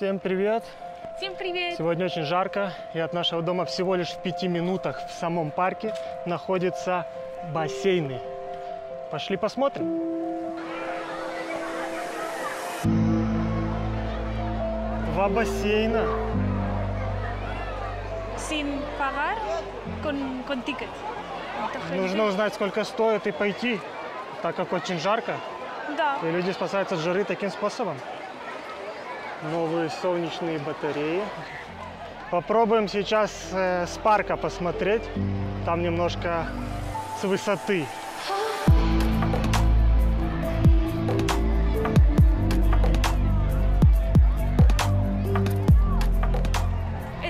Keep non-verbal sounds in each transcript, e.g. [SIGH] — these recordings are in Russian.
Всем привет! Всем привет! Сегодня очень жарко, и от нашего дома всего лишь в пяти минутах в самом парке находятся бассейны. Пошли посмотрим. Два бассейна. Sin pagar, con, con ticket. Нужно узнать, сколько стоит и пойти, так как очень жарко. Да. И люди спасаются от жары таким способом. Новые солнечные батареи. Попробуем сейчас э, с парка посмотреть. Там немножко с высоты.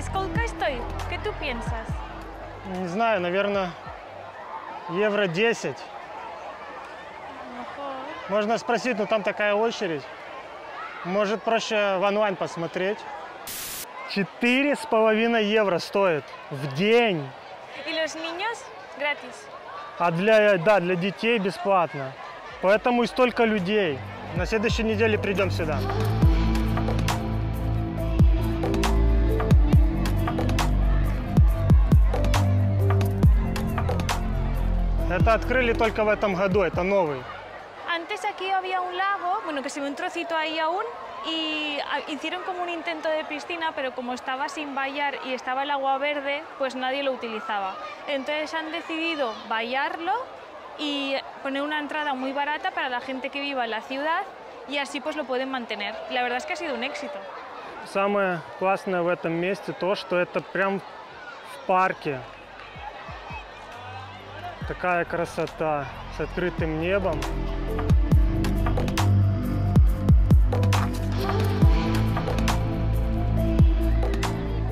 Сколько estoy? ¿Qué tú piensas? Не знаю, наверное, евро 10. Mejor. Можно спросить, но там такая очередь. Может, проще в онлайн посмотреть. Четыре с половиной евро стоит в день. Y los niños, gratis. А для, да, для детей бесплатно. Поэтому и столько людей. На следующей неделе придем сюда. Это открыли только в этом году, это новый. Antes aquí había un lago, bueno, que se ve un trocito ahí aún, y ah, hicieron como un intento de piscina, pero como estaba sin vallar y estaba el agua verde, pues nadie lo utilizaba. Entonces han decidido vallarlo y poner una entrada muy barata para la gente que viva en la ciudad y así pues lo pueden mantener. La verdad es que ha sido un éxito. Самое классное в этом месте то, что это прям в парке. Такая красота с открытым небом.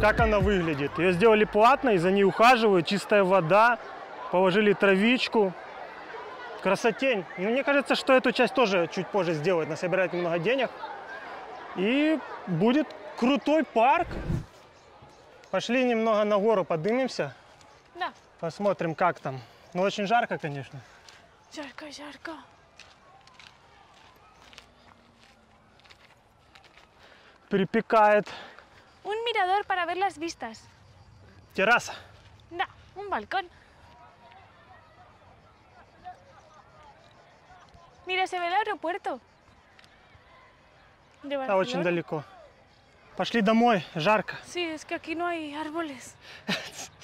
Как она выглядит? Ее сделали платной, за ней ухаживают, чистая вода, положили травичку. Красотень. Ну, мне кажется, что эту часть тоже чуть позже сделают, насобирают немного денег. И будет крутой парк. Пошли немного на гору поднимемся, Да. посмотрим, как там. Ну, очень жарко, конечно. Ярко, ярко. Припекает. Un mirador para ver las vistas. Терраса. Da, un balcón. Mira, se ve el aeropuerto. De Да, очень Barcelona. далеко. Пошли домой, жарко. Sí, es que aquí no hay árboles. [LAUGHS]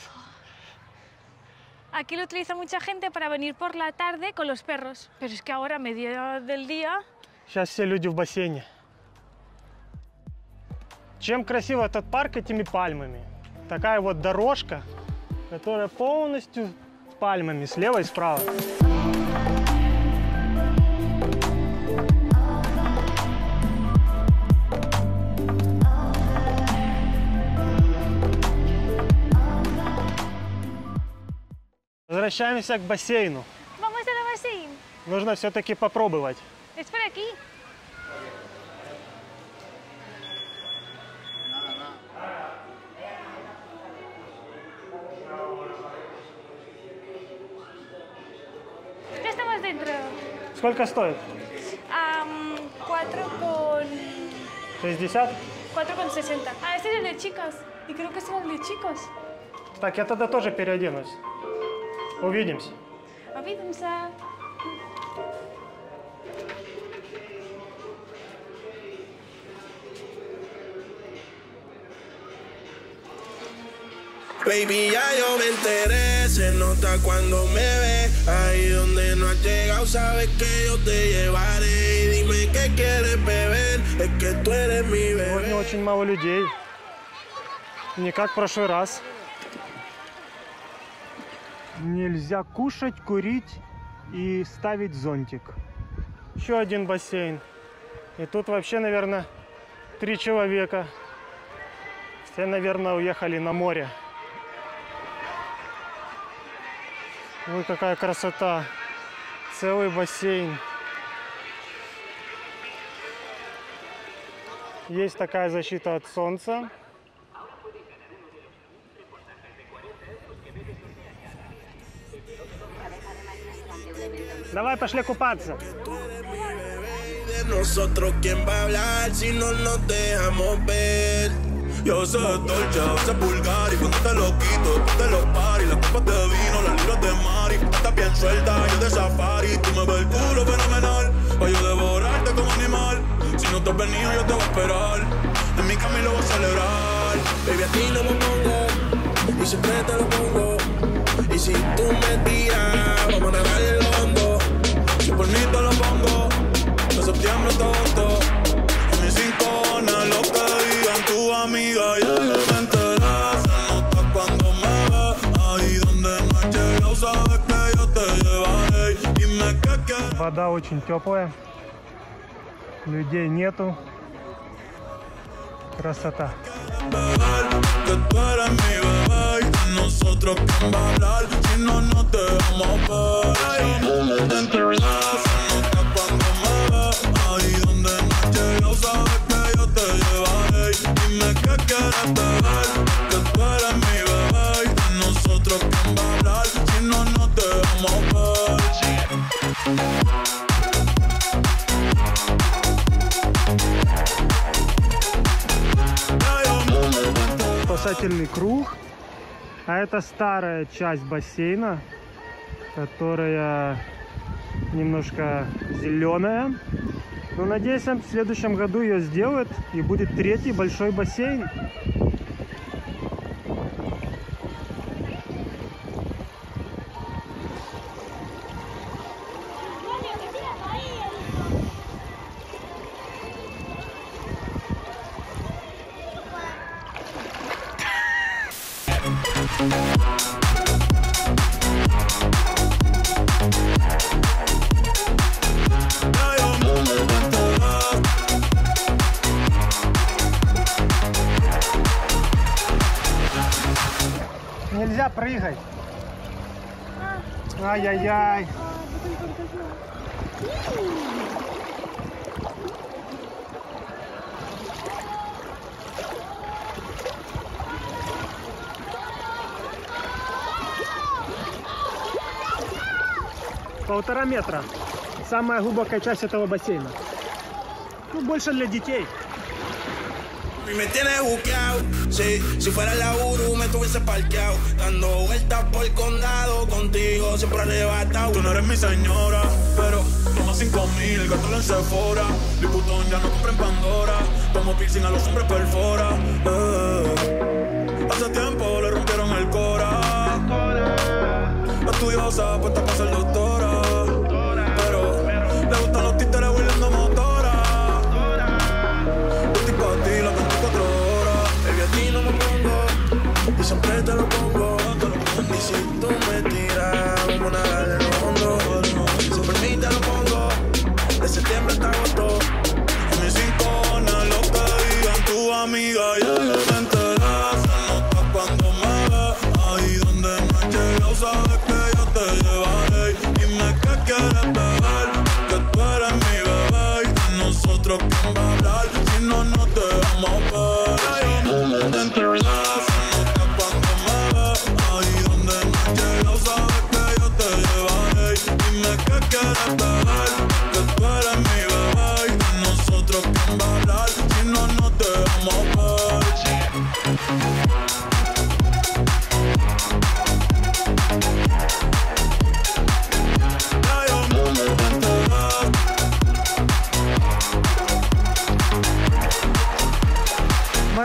Aquí lo utiliza mucha gente para venir por la tarde con los perros. Pero es que ahora, a media del día, Сейчас все люди в бассейне. Чем красив этот парк этими пальмами? Такая вот дорожка, которая полностью с пальмами, слева и справа. Возвращаемся к бассейну. Нужно все-таки попробовать. Сколько стоит? Am, 4 con 60? 4 con 60. Ah, este es el de chicas. Y creo que este es el de chicos. Так, я тогда тоже переоденусь. Увидимся. Увидимся. Baby, ya yo me enteré, se nota cuando me ve. Ahí donde no has llegado, sabes que yo te llevaré. Y dime qué quieres beber, es que tú eres mi Сегодня bebé. очень мало людей. Не как в прошлый раз. Нельзя кушать, курить и ставить зонтик. Еще один бассейн. И тут вообще, наверное, три человека. Все, наверное, уехали на море. Ой, какая красота. Целый бассейн. Есть такая защита от солнца. Давай пошли купаться. Nosotros, ¿quién va a hablar si no nos dejamos ver? Yo soy dolce, a veces vulgar y cuando te lo quito, después te lo pari Las copas de vino, las libras de mari Estás bien suelta, yo de safari Tú me ves el culo fenomenal Pa' yo devorarte como animal Si no te has venido, yo te voy a esperar En mi camino voy a celebrar. Baby, a ti no me pongo Y siempre te lo pongo Y si tú me tiras, vamos a nadar el hondo Si por mí te lo pongo De septiembre hasta Вода очень теплая. Людей нету. Красота. nosotros Спасательный круг. А это старая часть бассейна, которая немножко зеленая. Но надеюсь, в следующем году ее сделают и будет третий большой бассейн. Нельзя прыгать. Ай-яй-яй. Полтора метра. Самая глубокая часть этого бассейна. Ну, больше для детей. Y me tienes buqueado, sí, si fuera la Uru me estuviese parqueado. Dando vueltas por el condado, contigo siempre arrebatado Tú no eres mi señora, pero toma cinco mil, gástalo en Sephora. Liputón ya no compra en Pandora, como piercing a los hombres perfora. Eh. Hace tiempo le rompieron el cora. Estudiosa, puesta para ser doctora si tú me tiras, vamos a nadar en el hondo. Si mí te lo pongo. De septiembre hasta agosto. En mis cinco lo que digan tu amiga. Ya yo me enteré. Se nota cuando me ves. Ahí donde no has llegado, sabes que yo te llevaré. Dime qué quieres beber. Que tú eres mi bebé. Y de nosotros quién va a hablar. Si no nos dejamos ver.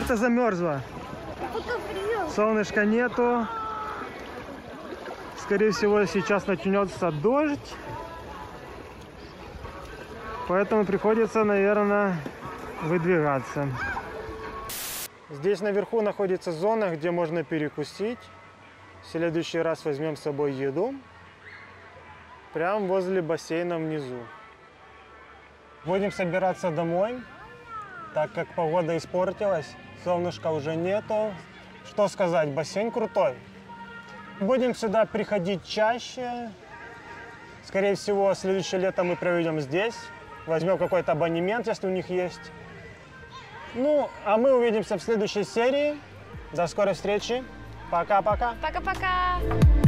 Марта замерзла. Солнышка нету. Скорее всего, сейчас начнется дождь. Поэтому приходится, наверное, выдвигаться. Здесь наверху находится зона, где можно перекусить. В следующий раз возьмем с собой еду. Прямо возле бассейна внизу. Будем собираться домой так как погода испортилась, солнышка уже нету. Что сказать, бассейн крутой. Будем сюда приходить чаще. Скорее всего, следующее лето мы проведем здесь. Возьмем какой-то абонемент, если у них есть. Ну, а мы увидимся в следующей серии. До скорой встречи. Пока-пока. Пока-пока.